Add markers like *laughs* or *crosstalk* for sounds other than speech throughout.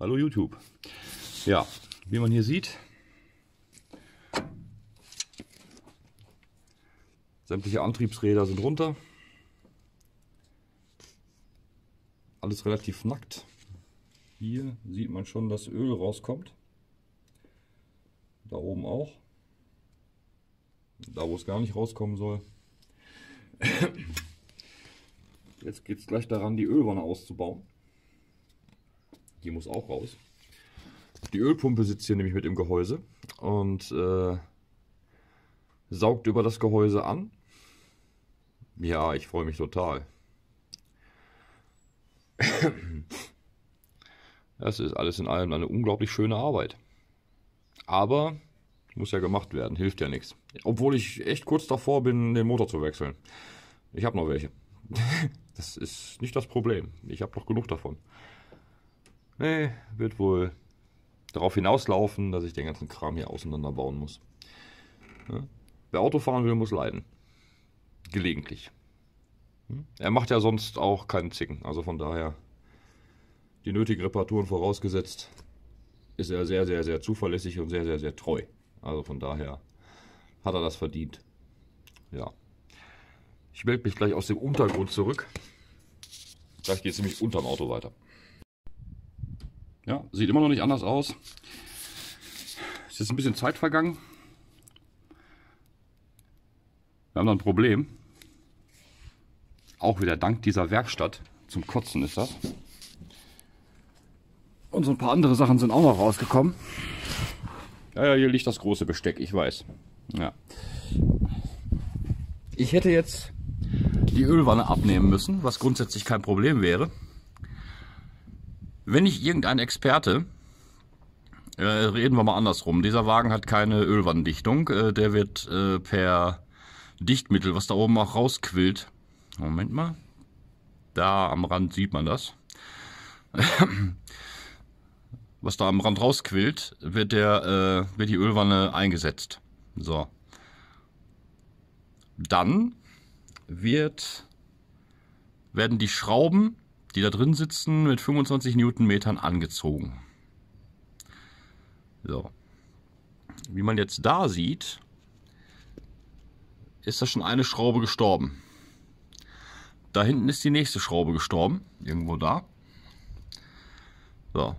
Hallo YouTube. Ja, wie man hier sieht, sämtliche Antriebsräder sind runter. Alles relativ nackt. Hier sieht man schon, dass Öl rauskommt. Da oben auch. Da, wo es gar nicht rauskommen soll. Jetzt geht es gleich daran, die Ölwanne auszubauen. Die muss auch raus. Die Ölpumpe sitzt hier nämlich mit im Gehäuse und äh, saugt über das Gehäuse an. Ja, ich freue mich total. *coughs* Das ist alles in allem eine unglaublich schöne Arbeit. Aber muss ja gemacht werden, hilft ja nichts. Obwohl ich echt kurz davor bin, den Motor zu wechseln. Ich habe noch welche. *laughs* Das ist nicht das Problem. Ich habe noch genug davon. Nee, wird wohl darauf hinauslaufen, dass ich den ganzen Kram hier auseinanderbauen muss. Ja? Wer Auto fahren will, muss leiden. Gelegentlich. Hm? Er macht ja sonst auch keinen Zicken. Also von daher, die nötigen Reparaturen vorausgesetzt, ist er sehr, sehr, sehr zuverlässig und sehr, sehr, sehr treu. Also von daher hat er das verdient. Ja. Ich melde mich gleich aus dem Untergrund zurück. Gleich geht es nämlich unterm Auto weiter. Ja, sieht immer noch nicht anders aus. Ist jetzt ein bisschen Zeit vergangen. Wir haben da ein Problem. Auch wieder dank dieser Werkstatt. Zum Kotzen ist das. Und so ein paar andere Sachen sind auch noch rausgekommen. Ja, ja, hier liegt das große Besteck, ich weiß. Ja. Ich hätte jetzt die Ölwanne abnehmen müssen, was grundsätzlich kein Problem wäre. Wenn nicht irgendein Experte, äh, reden wir mal andersrum, dieser Wagen hat keine Ölwannendichtung, äh, der wird äh, per Dichtmittel, was da oben auch rausquillt, Moment mal, da am Rand sieht man das, *clears throat* was da am Rand rausquillt, wird, der, äh, wird die Ölwanne eingesetzt. So. Dann wird, werden die Schrauben, die da drin sitzen, mit 25 Newtonmetern angezogen. So. Wie man jetzt da sieht, ist da schon eine Schraube gestorben. Da hinten ist die nächste Schraube gestorben. Irgendwo da. So.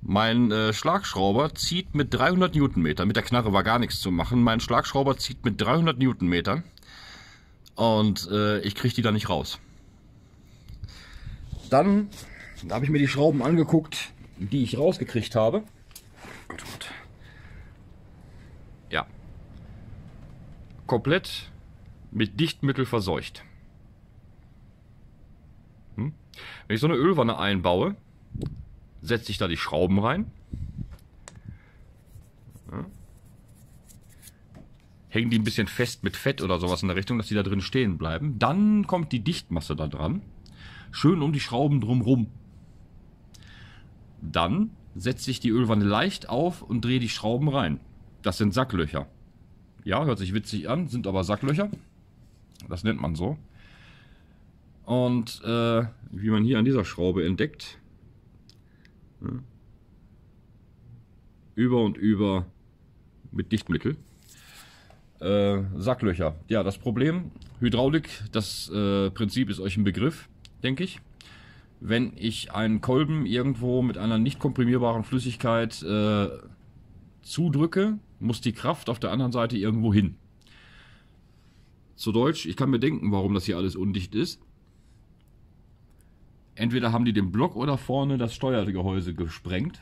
Mein äh, Schlagschrauber zieht mit 300 Newtonmeter. Mit der Knarre war gar nichts zu machen. Mein Schlagschrauber zieht mit 300 Newtonmetern. Und äh, ich kriege die da nicht raus. Dann habe ich mir die Schrauben angeguckt, die ich rausgekriegt habe. Ja. Komplett mit Dichtmittel verseucht. Hm? Wenn ich so eine Ölwanne einbaue, setze ich da die Schrauben rein. Hängen die ein bisschen fest mit Fett oder sowas in der Richtung, dass die da drin stehen bleiben. Dann kommt die Dichtmasse da dran. Schön um die Schrauben drumrum. Dann setze ich die Ölwanne leicht auf und drehe die Schrauben rein. Das sind Sacklöcher. Ja, hört sich witzig an, sind aber Sacklöcher. Das nennt man so. Und äh, wie man hier an dieser Schraube entdeckt, ja, über und über mit Dichtmittel. Äh, Sacklöcher. Ja, das Problem, Hydraulik, das äh, Prinzip ist euch ein Begriff, denke ich. Wenn ich einen Kolben irgendwo mit einer nicht komprimierbaren Flüssigkeit äh, zudrücke, muss die Kraft auf der anderen Seite irgendwo hin. Zu Deutsch, ich kann mir denken, warum das hier alles undicht ist. Entweder haben die den Block oder vorne das Steuergehäuse gesprengt.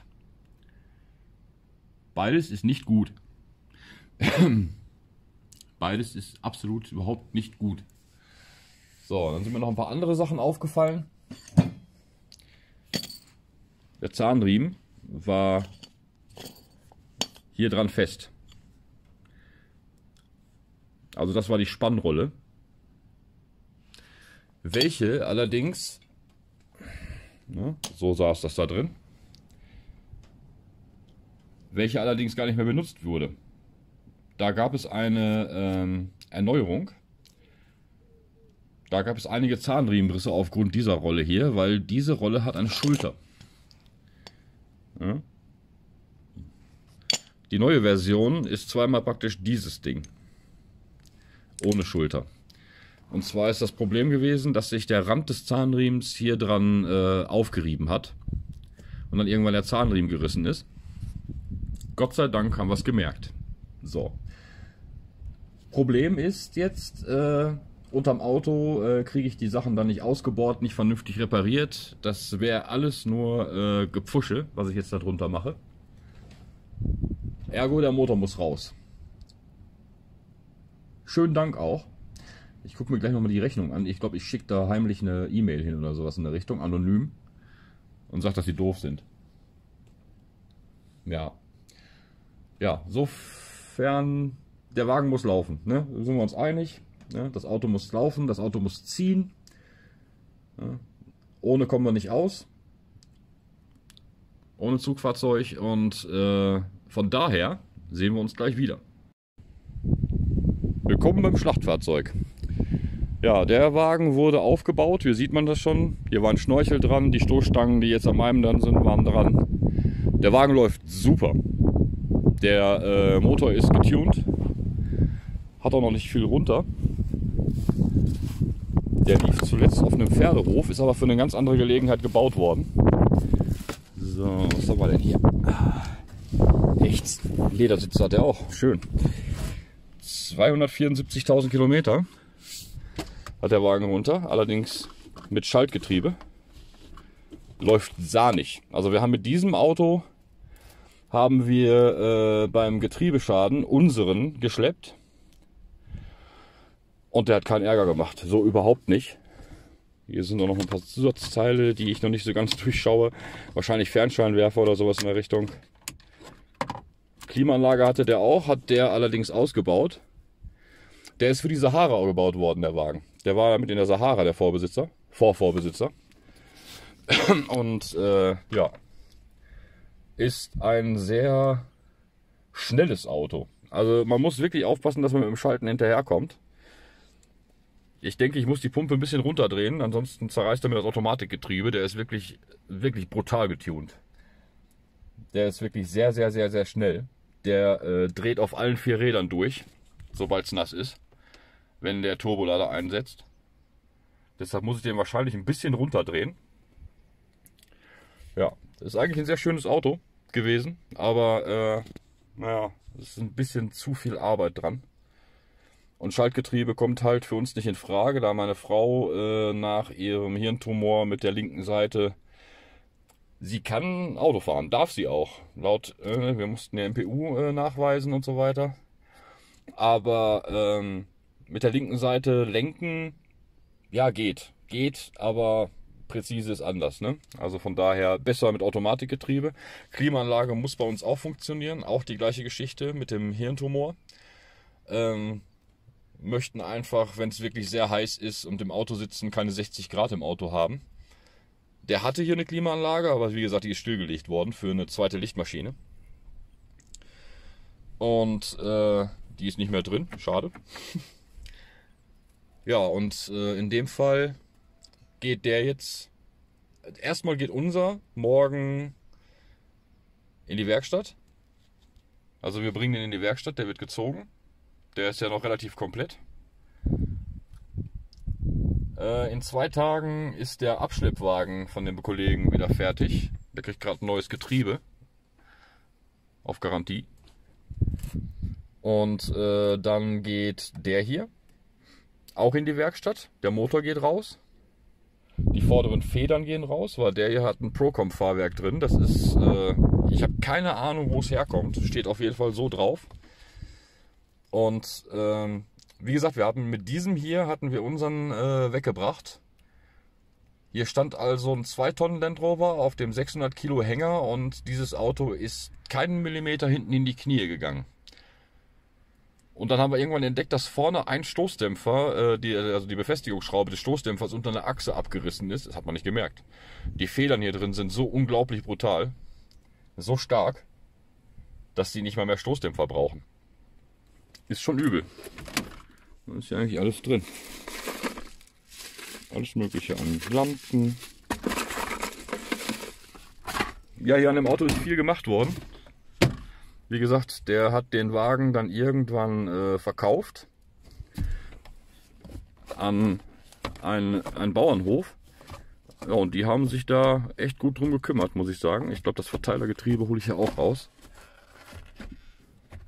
Beides ist nicht gut. *clears throat* Beides ist absolut überhaupt nicht gut. So, dann sind mir noch ein paar andere Sachen aufgefallen. Der Zahnriemen war hier dran fest. Also das war die Spannrolle. Welche allerdings, ne, so saß das da drin, welche allerdings gar nicht mehr benutzt wurde. Da gab es eine ähm, Erneuerung. Da gab es einige Zahnriemenrisse aufgrund dieser Rolle hier, weil diese Rolle hat eine Schulter. Ja. Die neue Version ist zweimal praktisch dieses Ding. Ohne Schulter. Und zwar ist das Problem gewesen, dass sich der Rand des Zahnriemens hier dran äh, aufgerieben hat. Und dann irgendwann der Zahnriemen gerissen ist. Gott sei Dank haben wir es gemerkt. So. Problem ist jetzt, äh, unterm Auto äh, kriege ich die Sachen dann nicht ausgebohrt, nicht vernünftig repariert. Das wäre alles nur äh, Gepfusche, was ich jetzt darunter mache. Ergo, der Motor muss raus. Schönen Dank auch. Ich gucke mir gleich nochmal die Rechnung an. Ich glaube, ich schicke da heimlich eine E-Mail hin oder sowas in der Richtung, anonym. Und sage, dass sie doof sind. Ja. Ja, sofern der Wagen muss laufen. Ne? Da sind wir uns einig. Ne? Das Auto muss laufen, das Auto muss ziehen. Ja? Ohne kommen wir nicht aus. Ohne Zugfahrzeug. Und äh, von daher sehen wir uns gleich wieder. Willkommen beim Schlachtfahrzeug. Ja, der Wagen wurde aufgebaut. Hier sieht man das schon. Hier war ein Schnorchel dran. Die Stoßstangen, die jetzt an meinem dann sind, waren dran. Der Wagen läuft super. Der äh, Motor ist getuned. Hat auch noch nicht viel runter. Der lief zuletzt auf einem Pferdehof, ist aber für eine ganz andere Gelegenheit gebaut worden. So, was haben wir denn hier? Echt, Ledersitz hat er auch. Schön. 274.000 Kilometer hat der Wagen runter, allerdings mit Schaltgetriebe. Läuft sahnig. Also wir haben mit diesem Auto haben wir äh, beim Getriebeschaden unseren geschleppt. Und der hat keinen Ärger gemacht. So überhaupt nicht. Hier sind noch ein paar Zusatzteile, die ich noch nicht so ganz *laughs* durchschaue. Wahrscheinlich Fernscheinwerfer oder sowas in der Richtung. Klimaanlage hatte der auch, hat der allerdings ausgebaut. Der ist für die Sahara gebaut worden, der Wagen. Der war damit in der Sahara, der Vorbesitzer, Vorvorbesitzer. *clears throat* Und äh, ja, ist ein sehr schnelles Auto. Also man muss wirklich aufpassen, dass man mit dem Schalten hinterherkommt. Ich denke, ich muss die Pumpe ein bisschen runterdrehen, ansonsten zerreißt er mir das Automatikgetriebe. Der ist wirklich, wirklich brutal getuned. Der ist wirklich sehr, sehr, sehr, sehr schnell. Der äh, dreht auf allen vier Rädern durch, sobald es nass ist wenn der Turbolader einsetzt. Deshalb muss ich den wahrscheinlich ein bisschen runterdrehen. Ja, das ist eigentlich ein sehr schönes Auto gewesen, aber äh, naja, es ist ein bisschen zu viel Arbeit dran. Und Schaltgetriebe kommt halt für uns nicht in Frage, da meine Frau äh, nach ihrem Hirntumor mit der linken Seite, sie kann Auto fahren, darf sie auch. Laut, äh, wir mussten ja MPU äh, nachweisen und so weiter. Aber ähm, mit der linken Seite lenken, ja, geht. Geht, aber präzise ist anders. Ne? Also von daher besser mit Automatikgetriebe. Klimaanlage muss bei uns auch funktionieren. Auch die gleiche Geschichte mit dem Hirntumor. Ähm, möchten einfach, wenn es wirklich sehr heiß ist und im Auto sitzen, keine 60 Grad im Auto haben. Der hatte hier eine Klimaanlage, aber wie gesagt, die ist stillgelegt worden für eine zweite Lichtmaschine. Und äh, die ist nicht mehr drin. Schade. *laughs* Ja, und äh, in dem Fall geht der jetzt. Erstmal geht unser morgen in die Werkstatt. Also wir bringen den in die Werkstatt, der wird gezogen. Der ist ja noch relativ komplett. Äh, in zwei Tagen ist der Abschleppwagen von dem Kollegen wieder fertig. Der kriegt gerade ein neues Getriebe. Auf Garantie. Und äh, dann geht der hier auch in die Werkstatt. Der Motor geht raus. Die vorderen Federn gehen raus, weil der hier hat ein Procom-Fahrwerk drin. Das ist, äh, ich habe keine Ahnung, wo es herkommt. Steht auf jeden Fall so drauf. Und ähm, wie gesagt, wir hatten mit diesem hier hatten wir unseren äh, weggebracht. Hier stand also ein 2 Tonnen Land Rover auf dem 600 Kilo Hänger und dieses Auto ist keinen Millimeter hinten in die Knie gegangen. Und dann haben wir irgendwann entdeckt, dass vorne ein Stoßdämpfer, äh, die, also die Befestigungsschraube des Stoßdämpfers unter einer Achse abgerissen ist. Das hat man nicht gemerkt. Die Federn hier drin sind so unglaublich brutal, so stark, dass sie nicht mal mehr Stoßdämpfer brauchen. Ist schon übel. Da ist ja eigentlich alles drin. Alles mögliche an Lampen. Ja, hier an dem Auto ist viel gemacht worden. Wie gesagt, der hat den Wagen dann irgendwann äh, verkauft an einen, einen Bauernhof. Ja, und die haben sich da echt gut drum gekümmert, muss ich sagen. Ich glaube, das Verteilergetriebe hole ich ja auch raus.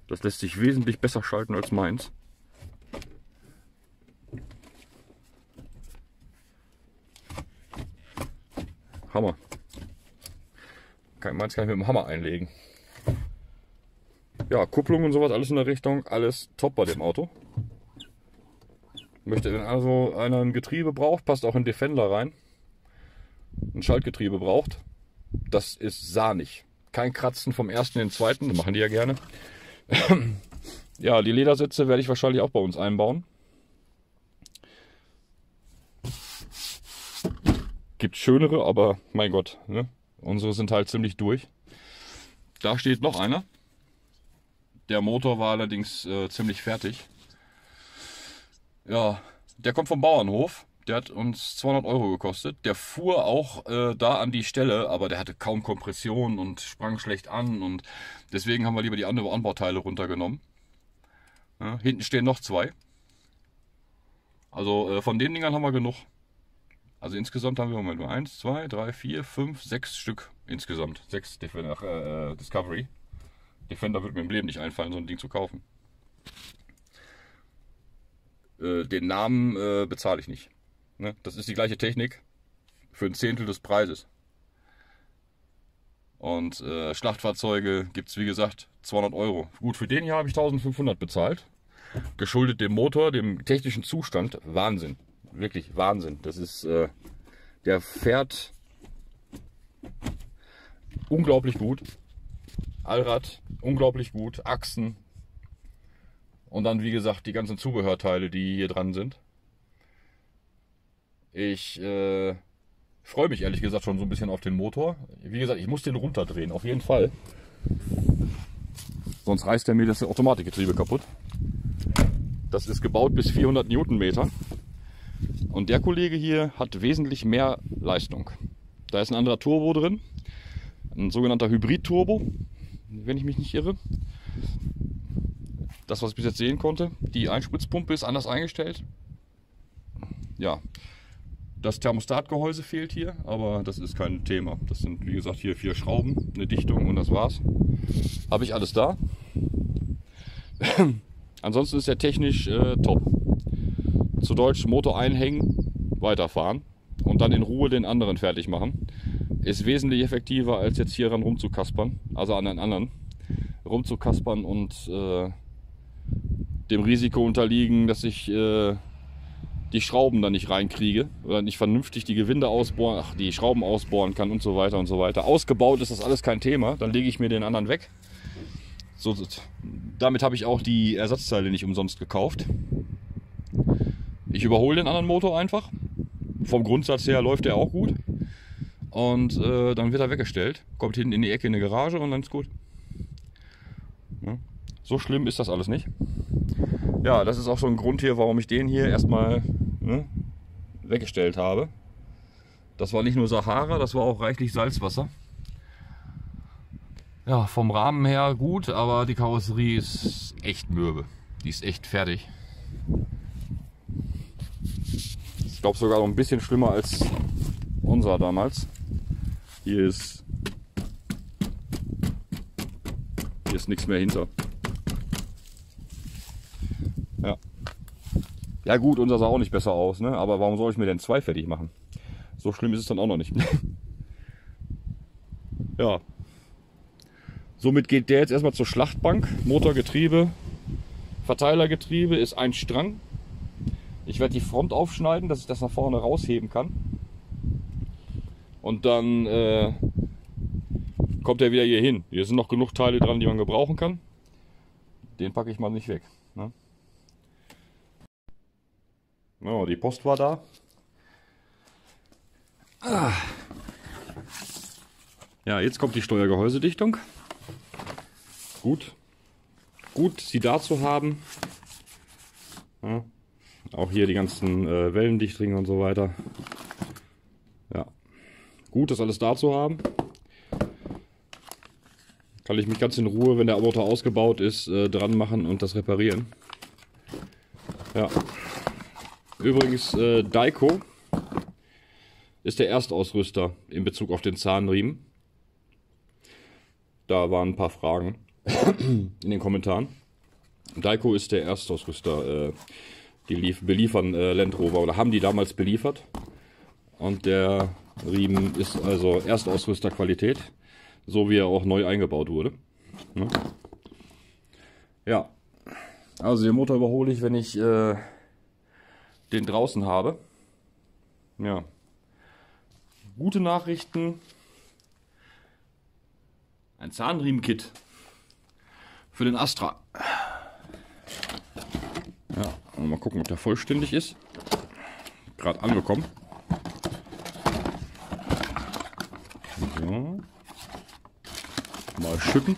Das lässt sich wesentlich besser schalten als meins. Hammer. Kann, meins kann ich mit dem Hammer einlegen. Ja, Kupplung und sowas, alles in der Richtung, alles top bei dem Auto. Möchte, wenn also einer ein Getriebe braucht, passt auch ein Defender rein. Ein Schaltgetriebe braucht, das ist sahnig. Kein Kratzen vom ersten in den zweiten, das machen die ja gerne. *clears throat* ja, die Ledersitze werde ich wahrscheinlich auch bei uns einbauen. Gibt schönere, aber mein Gott, ne? unsere sind halt ziemlich durch. Da steht noch einer. Der Motor war allerdings äh, ziemlich fertig. Ja, der kommt vom Bauernhof. Der hat uns 200 Euro gekostet. Der fuhr auch äh, da an die Stelle, aber der hatte kaum Kompression und sprang schlecht an. Und deswegen haben wir lieber die anderen Anbauteile runtergenommen. Ja, hinten stehen noch zwei. Also äh, von den Dingern haben wir genug. Also insgesamt haben wir Moment mal 1, 2, 3, 4, 5, 6 Stück insgesamt. 6 äh, Discovery. Defender würde mir im Leben nicht einfallen, so ein Ding zu kaufen. Äh, den Namen äh, bezahle ich nicht. Ne? Das ist die gleiche Technik für ein Zehntel des Preises. Und äh, Schlachtfahrzeuge gibt es wie gesagt 200 Euro. Gut, für den hier habe ich 1500 bezahlt. Geschuldet dem Motor, dem technischen Zustand. Wahnsinn. Wirklich Wahnsinn. Das ist, äh, der fährt unglaublich gut. Allrad unglaublich gut. Achsen. Und dann, wie gesagt, die ganzen Zubehörteile, die hier dran sind. Ich äh, freue mich ehrlich gesagt schon so ein bisschen auf den Motor. Wie gesagt, ich muss den runterdrehen, auf jeden Fall. Sonst reißt er mir das Automatikgetriebe kaputt. Das ist gebaut bis 400 Newtonmeter. Und der Kollege hier hat wesentlich mehr Leistung. Da ist ein anderer Turbo drin. Ein sogenannter Hybrid-Turbo, wenn ich mich nicht irre. Das, was ich bis jetzt sehen konnte. Die Einspritzpumpe ist anders eingestellt. Ja, das Thermostatgehäuse fehlt hier, aber das ist kein Thema. Das sind, wie gesagt, hier vier Schrauben, eine Dichtung und das war's. Habe ich alles da. *clears throat* Ansonsten ist der technisch äh, top. Zu Deutsch Motor einhängen, weiterfahren und dann in Ruhe den anderen fertig machen. Ist wesentlich effektiver als jetzt hier ran rumzukaspern, also an den anderen rumzukaspern und äh, dem Risiko unterliegen, dass ich äh, die Schrauben da nicht reinkriege oder nicht vernünftig die Gewinde ausbohren, ach, die Schrauben ausbohren kann und so weiter und so weiter. Ausgebaut ist das alles kein Thema, dann lege ich mir den anderen weg. So, damit habe ich auch die Ersatzteile nicht umsonst gekauft. Ich überhole den anderen Motor einfach. Vom Grundsatz her läuft er auch gut. Und äh, dann wird er weggestellt, kommt hinten in die Ecke in die Garage und dann ist gut. Ja. So schlimm ist das alles nicht. Ja, das ist auch so ein Grund hier, warum ich den hier erstmal ne, weggestellt habe. Das war nicht nur Sahara, das war auch reichlich Salzwasser. Ja, vom Rahmen her gut, aber die Karosserie ist echt mürbe. Die ist echt fertig. Ich glaube sogar noch ein bisschen schlimmer als unser damals. Hier ist hier ist nichts mehr hinter. Ja. Ja gut, unser sah auch nicht besser aus, ne? aber warum soll ich mir denn zwei fertig machen? So schlimm ist es dann auch noch nicht. *laughs* ja. Somit geht der jetzt erstmal zur Schlachtbank. Motorgetriebe, Verteilergetriebe ist ein Strang. Ich werde die Front aufschneiden, dass ich das nach vorne rausheben kann. Und dann äh, kommt er wieder hier hin. Hier sind noch genug Teile dran, die man gebrauchen kann. Den packe ich mal nicht weg. Oh, die Post war da. Ah. Ja, jetzt kommt die Steuergehäusedichtung. Gut. Gut, sie da zu haben. Ja. Auch hier die ganzen äh, Wellendichtringe und so weiter. Ja. Gut, das alles da zu haben. kann ich mich ganz in Ruhe, wenn der Motor ausgebaut ist, äh, dran machen und das reparieren. Ja. Übrigens, äh, Daiko ist der Erstausrüster in Bezug auf den Zahnriemen. Da waren ein paar Fragen *clears throat* in den Kommentaren. Daiko ist der Erstausrüster. Äh, die lief, beliefern äh, Land Rover oder haben die damals beliefert. Und der Riemen ist also Erstausrüsterqualität, so wie er auch neu eingebaut wurde. Ne? Ja, also den Motor überhole ich, wenn ich äh, den draußen habe. Ja. Gute Nachrichten. Ein Zahnriemenkit für den Astra. Ja, mal gucken, ob der vollständig ist. Gerade angekommen. So. Mal schütten.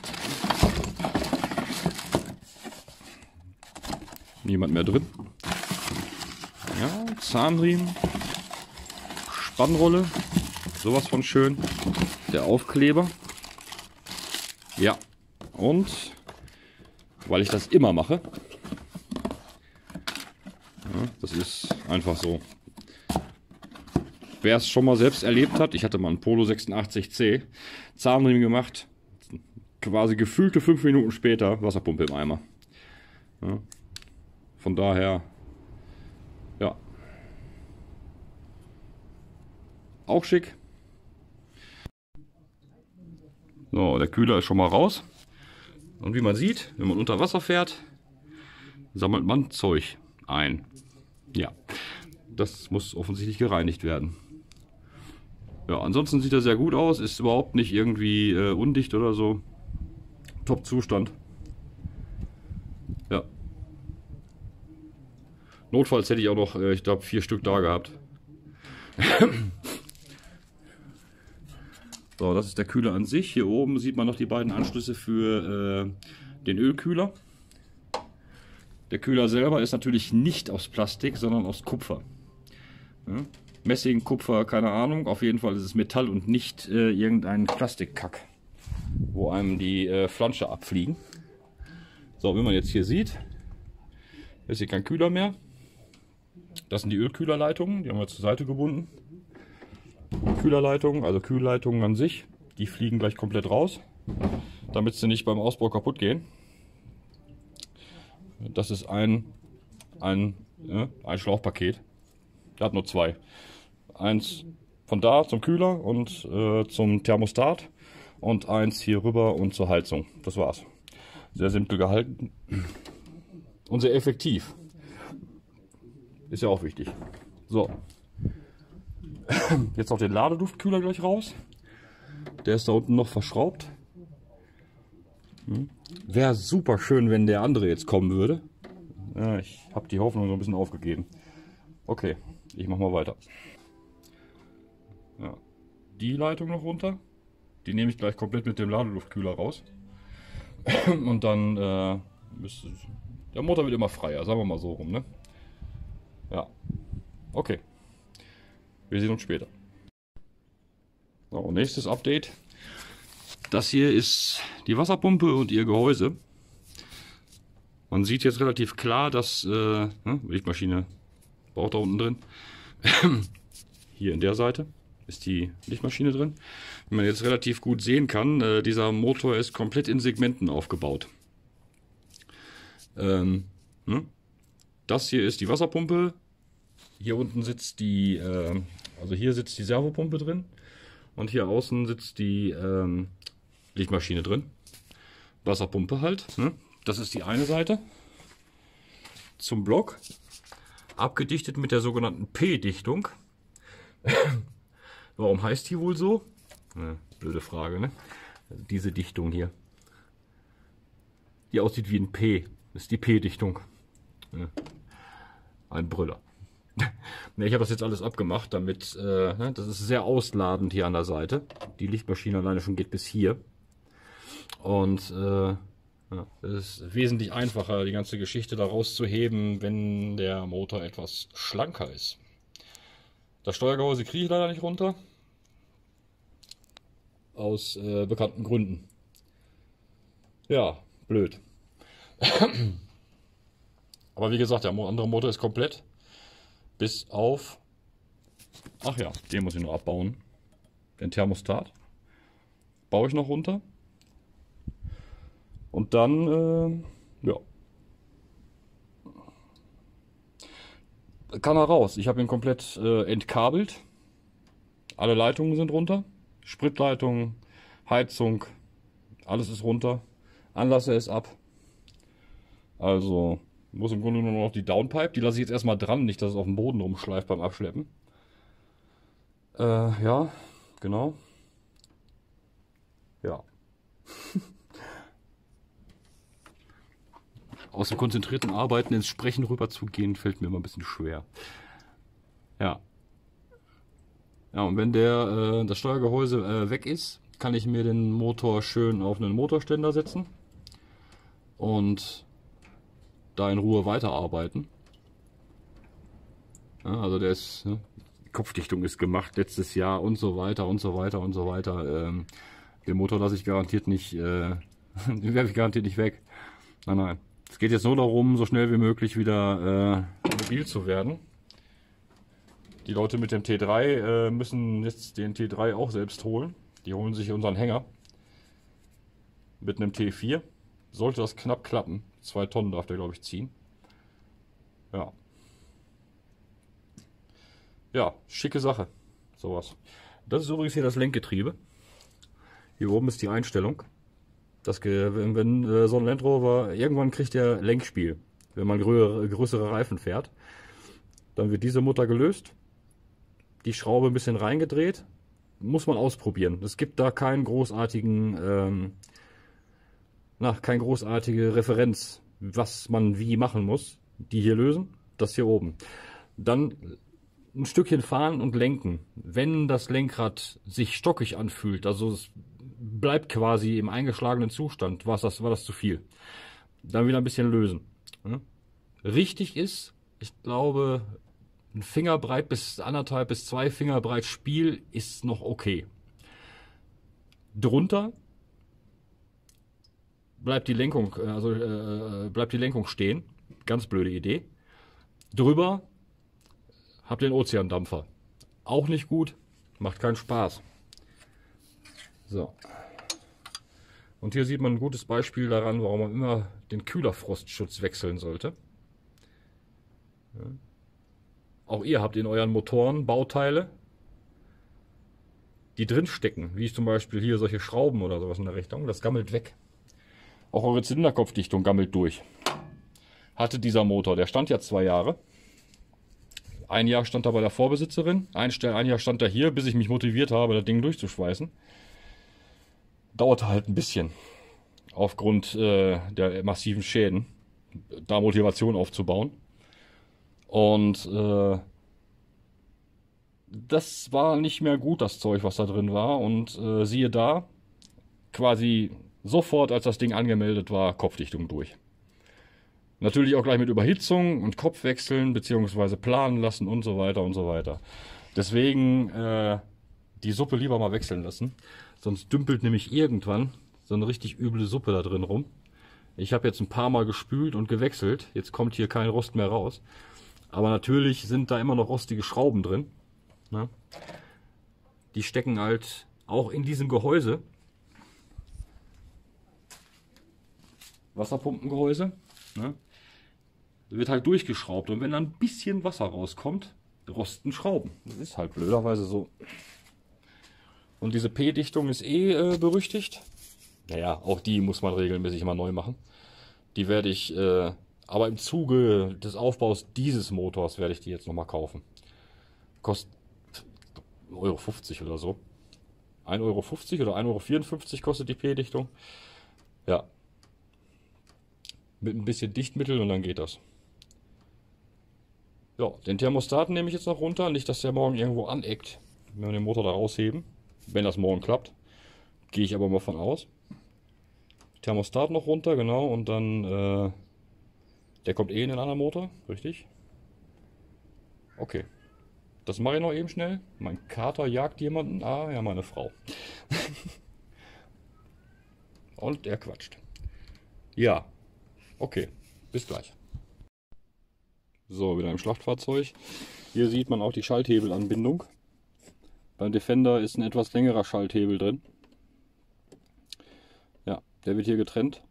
Niemand mehr drin. Ja, Zahnriemen. Spannrolle. Sowas von schön. Der Aufkleber. Ja. Und weil ich das immer mache. Ja, das ist einfach so. Wer es schon mal selbst erlebt hat, ich hatte mal einen Polo 86C, Zahnriemen gemacht, quasi gefühlte fünf Minuten später Wasserpumpe im Eimer. Ja, von daher, ja. Auch schick. So, der Kühler ist schon mal raus. Und wie man sieht, wenn man unter Wasser fährt, sammelt man Zeug ein. Ja, das muss offensichtlich gereinigt werden. Ja, ansonsten sieht er sehr gut aus, ist überhaupt nicht irgendwie äh, undicht oder so. Top-Zustand. Ja. Notfalls hätte ich auch noch, äh, ich glaube, vier Stück da gehabt. So, das ist der Kühler an sich. Hier oben sieht man noch die beiden Anschlüsse für äh, den Ölkühler. Der Kühler selber ist natürlich nicht aus Plastik, sondern aus Kupfer. Ja, Messing, Kupfer, keine Ahnung. Auf jeden Fall ist es Metall und nicht äh, irgendein Plastikkack, wo einem die äh, Flansche abfliegen. So, wie man jetzt hier sieht, ist hier kein Kühler mehr. Das sind die Ölkühlerleitungen, die haben wir zur Seite gebunden. Kühlerleitungen, also Kühlleitungen an sich, die fliegen gleich komplett raus, damit sie nicht beim Ausbau kaputt gehen. Das ist ein, ein, ja, ein Schlauchpaket. Der hat nur zwei. Eins von da zum Kühler und äh, zum Thermostat und eins hier rüber und zur Heizung. Das war's. Sehr simpel gehalten und sehr effektiv. Ist ja auch wichtig. So, *clears throat* Jetzt noch den Ladeduftkühler gleich raus. Der ist da unten noch verschraubt. Hm. Wäre super schön, wenn der andere jetzt kommen würde. Ja, ich habe die Hoffnung so ein bisschen aufgegeben. Okay, ich mache mal weiter. Ja, die Leitung noch runter. Die nehme ich gleich komplett mit dem Ladeduftkühler raus. *clears throat* Und dann äh, müsste, der Motor wird immer freier, sagen wir mal so rum. Ne? Ja, okay. Wir sehen uns später. So, nächstes Update. Das hier ist die Wasserpumpe und ihr Gehäuse. Man sieht jetzt relativ klar, dass äh, ne, Lichtmaschine braucht da unten drin. *clears throat* hier in der Seite ist die Lichtmaschine drin. Wie man jetzt relativ gut sehen kann, äh, dieser Motor ist komplett in Segmenten aufgebaut. Ähm, ne? Das hier ist die Wasserpumpe. Hier unten sitzt die äh, also hier sitzt die Servopumpe drin und hier außen sitzt die ähm, Lichtmaschine drin. Wasserpumpe halt. Ne? Das ist die eine Seite. Zum Block. Abgedichtet mit der sogenannten P-Dichtung. *laughs* Warum heißt die wohl so? Ja, blöde Frage, ne? Diese Dichtung hier. Die aussieht wie ein P. Das ist die P-Dichtung. Ja. Ein Brüller ne, ich habe das jetzt alles abgemacht, damit, äh, ne, das ist sehr ausladend hier an der Seite. Die Lichtmaschine alleine schon geht bis hier. Und äh, ja, es ist wesentlich einfacher, die ganze Geschichte da rauszuheben, wenn der Motor etwas schlanker ist. Das Steuergehäuse kriege ich leider nicht runter. Aus äh, bekannten Gründen. Ja, blöd. *clears throat* Aber wie gesagt, der andere Motor ist komplett. Bis auf... Ach ja, den muss ich noch abbauen. Den Thermostat. Baue ich noch runter. Und dann, äh, ja. Kann er raus. Ich habe ihn komplett äh, entkabelt. Alle Leitungen sind runter. Spritleitung, Heizung, alles ist runter. Anlasser ist ab. Also muss im Grunde nur noch die Downpipe. Die lasse ich jetzt erstmal dran, nicht dass es auf dem Boden rumschleift beim Abschleppen. Äh, ja, genau. Ja. *laughs* Aus dem konzentrierten Arbeiten ins Sprechen rüber zu gehen, fällt mir immer ein bisschen schwer. Ja. Ja, und wenn der, äh, das Steuergehäuse äh, weg ist, kann ich mir den Motor schön auf einen Motorständer setzen und da in Ruhe weiterarbeiten. Ja, also der ist, ne, Kopfdichtung ist gemacht letztes Jahr und so weiter und so weiter und so weiter. Ähm, den Motor lasse ich garantiert nicht, äh, *laughs* den werfe ich garantiert nicht weg. Nein, nein. Es geht jetzt nur darum, so schnell wie möglich wieder äh, mobil zu werden. Die Leute mit dem T3 äh, müssen jetzt den T3 auch selbst holen. Die holen sich unseren Hänger mit einem T4. Sollte das knapp klappen. Zwei Tonnen darf der, glaube ich, ziehen. Ja. Ja, schicke Sache. Sowas. Das ist übrigens hier das Lenkgetriebe. Hier oben ist die Einstellung. Das, wenn, wenn äh, so ein Land Rover, irgendwann kriegt er Lenkspiel, wenn man größere, größere Reifen fährt. Dann wird diese Mutter gelöst, die Schraube ein bisschen reingedreht, muss man ausprobieren. Es gibt da keinen großartigen, ähm, na, keine großartige Referenz, was man wie machen muss. Die hier lösen, das hier oben. Dann ein Stückchen fahren und lenken. Wenn das Lenkrad sich stockig anfühlt, also es bleibt quasi im eingeschlagenen Zustand, war das, war das zu viel. Dann wieder ein bisschen lösen. Richtig ist, ich glaube, ein Fingerbreit bis anderthalb bis zwei Fingerbreit Spiel ist noch okay. Drunter bleibt die Lenkung, äh, also äh, äh, bleibt die Lenkung stehen. Ganz blöde Idee. Drüber habt ihr einen Ozeandampfer. Auch nicht gut, macht keinen Spaß. So. Und hier sieht man ein gutes Beispiel daran, warum man immer den Kühlerfrostschutz wechseln sollte. Auch ihr habt in euren Motoren Bauteile, die drin stecken, wie zum Beispiel hier solche Schrauben oder sowas in der Richtung. Das gammelt weg. Auch eure Zylinderkopfdichtung gammelt durch. Hatte dieser Motor, der stand ja zwei Jahre. Ein Jahr stand er bei der Vorbesitzerin, ein, ein Jahr stand er hier, bis ich mich motiviert habe, das Ding durchzuschweißen. Dauerte halt ein bisschen. Aufgrund äh, der massiven Schäden, da Motivation aufzubauen. Und äh, das war nicht mehr gut, das Zeug, was da drin war. Und äh, siehe da, quasi sofort, als das Ding angemeldet war, Kopfdichtung durch. Natürlich auch gleich mit Überhitzung und Kopfwechseln beziehungsweise planen lassen und so weiter und so weiter. Deswegen äh, die Suppe lieber mal wechseln lassen. Sonst dümpelt nämlich irgendwann so eine richtig üble Suppe da drin rum. Ich habe jetzt ein paar Mal gespült und gewechselt. Jetzt kommt hier kein Rost mehr raus. Aber natürlich sind da immer noch rostige Schrauben drin. Ne? Die stecken halt auch in diesem Gehäuse. Wasserpumpengehäuse. Ne? Wird halt durchgeschraubt und wenn dann ein bisschen Wasser rauskommt, rosten Schrauben. Das ist halt blöderweise so. Und diese P-Dichtung ist eh äh, berüchtigt. Naja, auch die muss man regelmäßig immer neu machen. Die werde ich äh, aber im Zuge des Aufbaus dieses Motors werde ich die jetzt nochmal kaufen. Kostet 1,50 Euro oder so. 1,50 Euro oder 1,54 Euro kostet die P-Dichtung. Ja. Mit ein bisschen Dichtmittel und dann geht das. Ja, den Thermostat nehme ich jetzt noch runter. Nicht, dass der morgen irgendwo aneckt, wenn wir den Motor da rausheben. Wenn das morgen klappt. Gehe ich aber mal von aus. Thermostat noch runter, genau. Und dann äh, der kommt eh in den anderen Motor, richtig? Okay. Das mache ich noch eben schnell. Mein Kater jagt jemanden. Ah, ja, meine Frau. *laughs* Und er quatscht. Ja, okay, bis gleich. So, wieder im Schlachtfahrzeug. Hier sieht man auch die Schalthebelanbindung. Beim Defender ist ein etwas längerer Schalthebel drin. Ja, der wird hier getrennt.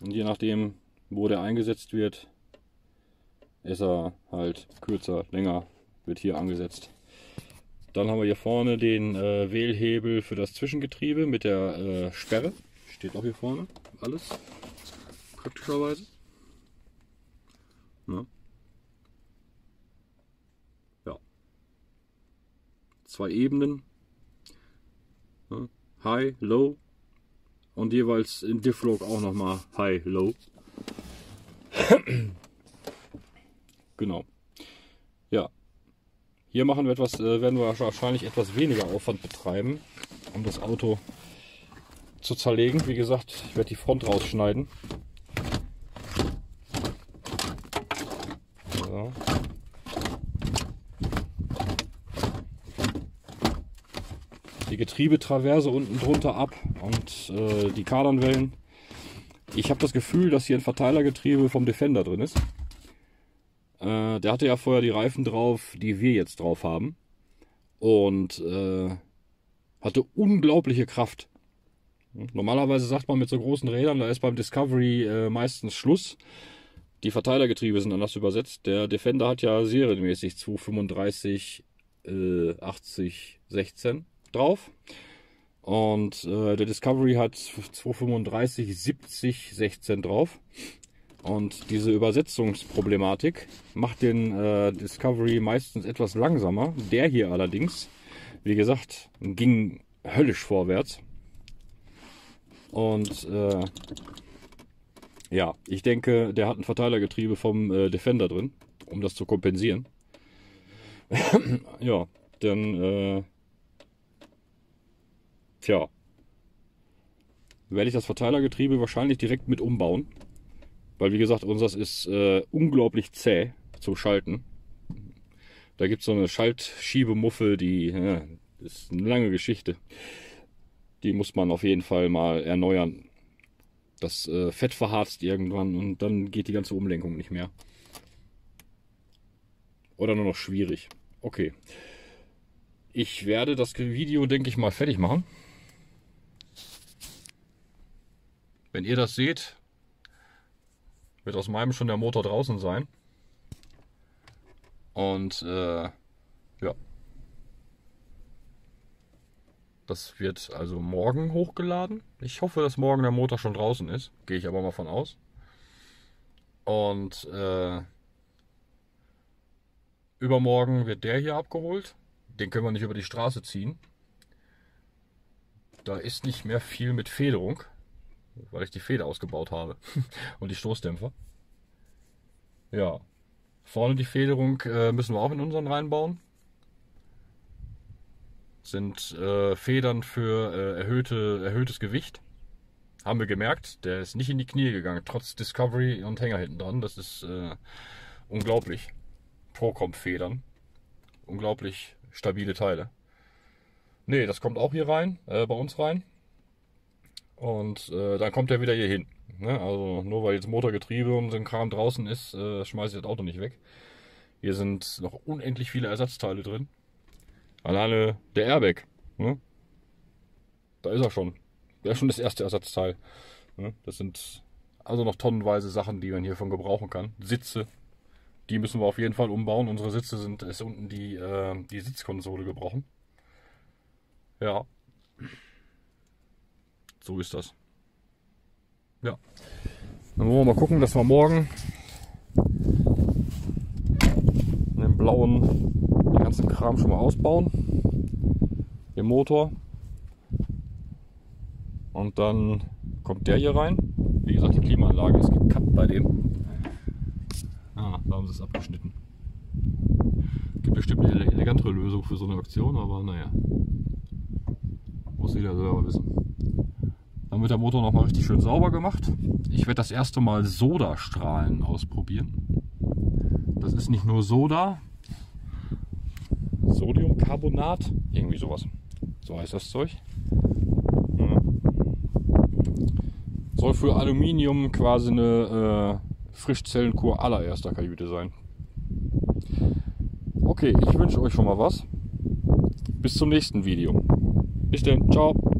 Und je nachdem, wo der eingesetzt wird, ist er halt kürzer, länger, wird hier angesetzt. Dann haben wir hier vorne den äh, Wählhebel für das Zwischengetriebe mit der äh, Sperre. Steht auch hier vorne alles. Praktischerweise. Ja. ja. Zwei Ebenen. Ja. High, Low. Und jeweils in Difflog auch nochmal High, Low. *clears throat* genau. Ja, hier machen wir etwas, äh, werden wir wahrscheinlich etwas weniger Aufwand betreiben, um das Auto zu zerlegen. Wie gesagt, ich werde die Front rausschneiden. So. Die Getriebetraverse unten drunter ab und äh, die Kardanwellen. Ich habe das Gefühl, dass hier ein Verteilergetriebe vom Defender drin ist. Äh, der hatte ja vorher die Reifen drauf, die wir jetzt drauf haben. Und äh, hatte unglaubliche Kraft. Normalerweise sagt man mit so großen Rädern, da ist beim Discovery äh, meistens Schluss. Die Verteilergetriebe sind anders übersetzt. Der Defender hat ja serienmäßig 235 äh, 80 16 drauf. Und äh, der Discovery hat 235 70 16 drauf. Und diese Übersetzungsproblematik macht den äh, Discovery meistens etwas langsamer. Der hier allerdings, wie gesagt, ging höllisch vorwärts. Und äh, ja, ich denke, der hat ein Verteilergetriebe vom äh, Defender drin, um das zu kompensieren. *laughs* ja, dann, äh, tja, werde ich das Verteilergetriebe wahrscheinlich direkt mit umbauen. Weil wie gesagt, unseres ist äh, unglaublich zäh zum Schalten. Da gibt es so eine Schaltschiebemuffel, die ja, ist eine lange Geschichte. Die muss man auf jeden Fall mal erneuern. Das äh, Fett verharzt irgendwann und dann geht die ganze Umlenkung nicht mehr. Oder nur noch schwierig. Okay. Ich werde das Video, denke ich mal, fertig machen. Wenn ihr das seht, wird aus meinem schon der Motor draußen sein. Und äh, ja. Das wird also morgen hochgeladen. Ich hoffe, dass morgen der Motor schon draußen ist. Gehe ich aber mal von aus. Und äh, übermorgen wird der hier abgeholt. Den können wir nicht über die Straße ziehen. Da ist nicht mehr viel mit Federung weil ich die Feder ausgebaut habe *laughs* und die Stoßdämpfer. Ja, vorne die Federung äh, müssen wir auch in unseren reinbauen. Sind äh, Federn für äh, erhöhte, erhöhtes Gewicht. Haben wir gemerkt, der ist nicht in die Knie gegangen, trotz Discovery und Hänger hinten dran. Das ist äh, unglaublich. Procom-Federn. Unglaublich stabile Teile. Ne, das kommt auch hier rein, äh, bei uns rein. Und äh, dann kommt er wieder hier hin. Ne? Also nur weil jetzt Motorgetriebe und so ein Kram draußen ist, äh, schmeiße ich das Auto nicht weg. Hier sind noch unendlich viele Ersatzteile drin. Alleine der Airbag. Ne? Da ist er schon. Der ist schon das erste Ersatzteil. Ne? Das sind also noch tonnenweise Sachen, die man hiervon gebrauchen kann. Sitze, die müssen wir auf jeden Fall umbauen. Unsere Sitze sind, ist unten die, äh, die Sitzkonsole gebrochen. Ja. So ist das. Ja. Dann wollen wir mal gucken, dass wir morgen den blauen, den ganzen Kram schon mal ausbauen. Den Motor. Und dann kommt der hier rein. Wie gesagt, die Klimaanlage ist gekappt bei dem. Ah, da haben sie es abgeschnitten. Gibt bestimmt eine elegantere Lösung für so eine Aktion, aber naja. Muss jeder selber wissen. Dann wird der Motor nochmal richtig schön sauber gemacht. Ich werde das erste Mal Sodastrahlen ausprobieren. Das ist nicht nur Soda, Sodiumcarbonat, irgendwie sowas. So heißt das Zeug. Soll für Aluminium quasi eine äh, Frischzellenkur allererster Kajüte sein. Okay, ich wünsche euch schon mal was. Bis zum nächsten Video. Bis dann, ciao.